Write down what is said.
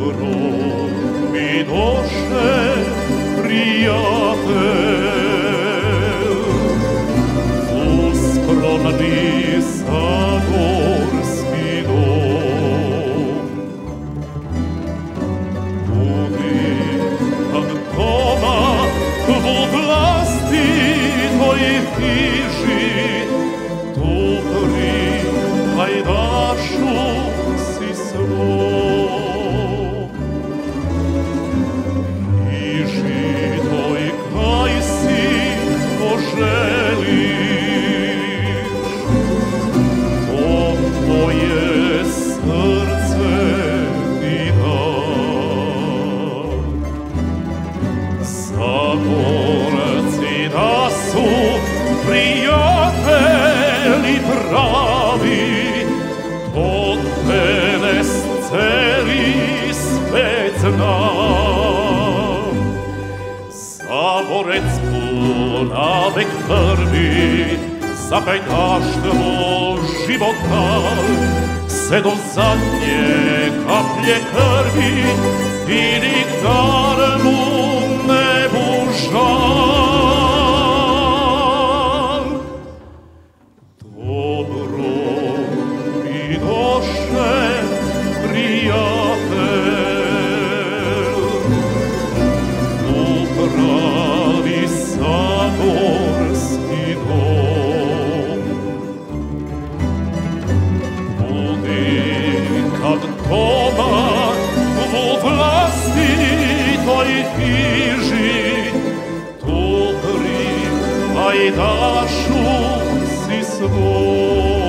dobro mi doše prijatelj. Uskoro na Nisaborski dom. Budi tam doma v vlasti tvojih hiži, tu pri hajdašu si. Saborci da su prijatelji pravi, to tenes celi svet zna. Saborec punavek krvi, za kajtaštvo života, se do zadnje kaplje krvi i nikdar doše, prijatelj, u pravi saborski dom. Budi kad doma u vlasti toj hiži, tu pri ajdašu si svoj.